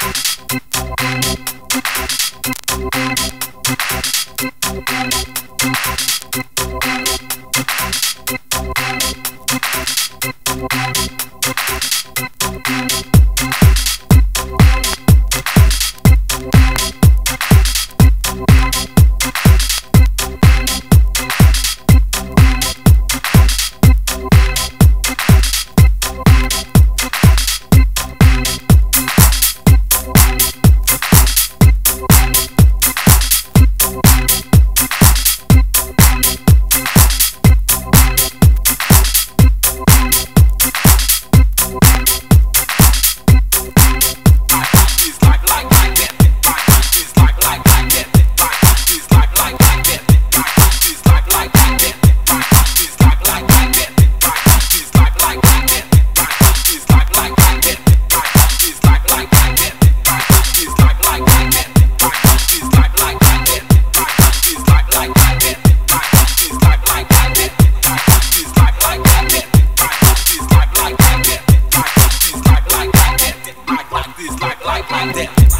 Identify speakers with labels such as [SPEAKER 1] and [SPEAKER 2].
[SPEAKER 1] Thank bandit.